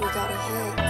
We got a hit.